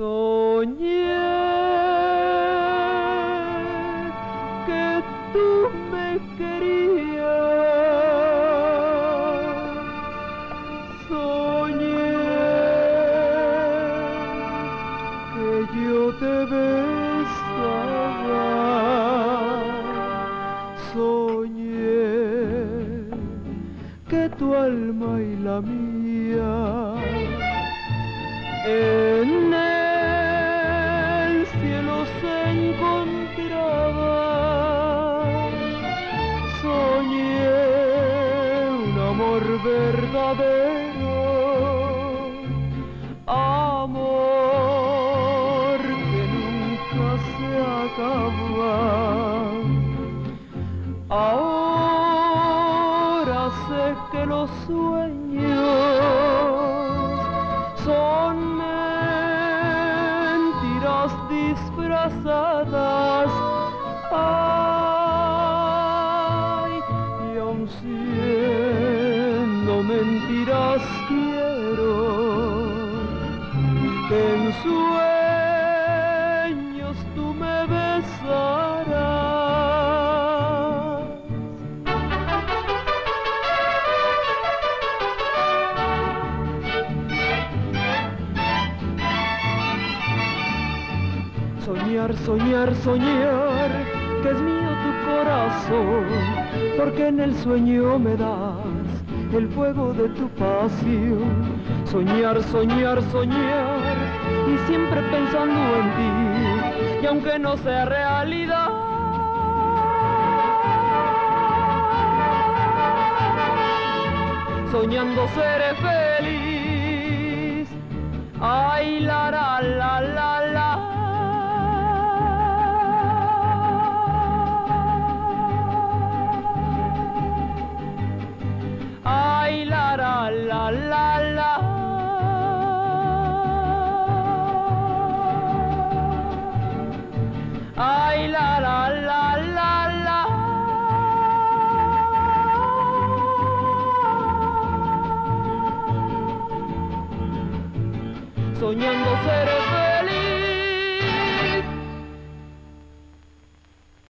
Soñé que tú me querías. Soñé que yo te besaba. Soñé que tu alma y la mía verdadero, amor que nunca se acaba. Ahora sé que los sueños son mentiras disfrazadas. Ay, mentiras quiero que en sueños tú me besarás. Soñar, soñar, soñar, que es mío tu corazón, porque en el sueño me das el fuego de tu pasión. Soñar, soñar, soñar, y siempre pensando en ti, y aunque no sea realidad. Soñando seré feliz. Ay, la, la, la, la, Soñando seré